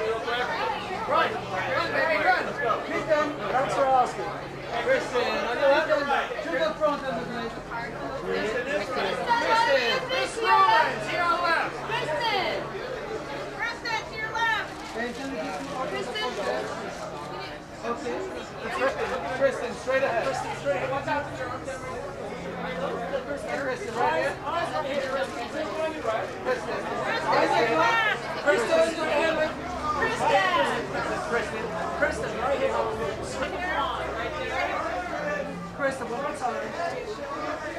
real quick. Run, run, baby, run. Let's go. Keep them. That's for asking. Kristen, on your left. To the front and the right. Kristen, this way. Kristen! Miss Lawrence, here left. Kristen! Kristen, to your left! Kristen. Kristen! Okay. Kristen, straight ahead. Kristen, straight ahead. Watch out for your arms. Kristen, Kristen, Kristen, right here. Kristen, one more time.